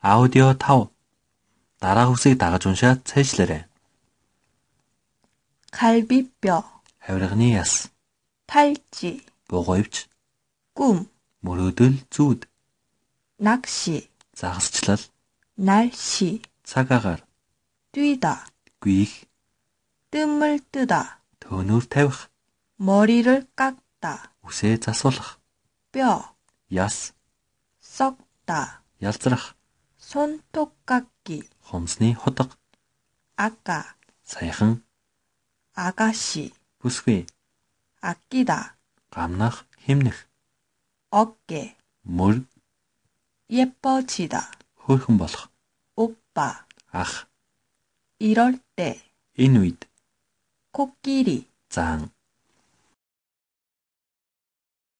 Аудио 5. дараа үгсийг дагаж уншаад цээжлээрэй. 갈비뼈, Хавирганы яс, 팔찌, бугуйвч, 꿈, мөрөөдөл, зүуд, 낚시, загасчлал, 날씨, цаг агаар, 뛰다, гүйх, 뜸을 뜨다, төөнөөр тавих, 머리를 깎다, үсээ засуулах, 뼈, яс, 썩다, ялзрах, 손톱깎이, хумсны худаг, 아까, саяхан, 아가씨, бүсгүй, 아끼다, гамнах, химнэх, 어깨, мөр, 예뻐지다, хөөрхөн болох, 오빠, ах, 이럴 때, энэ үед, 코끼리, заан,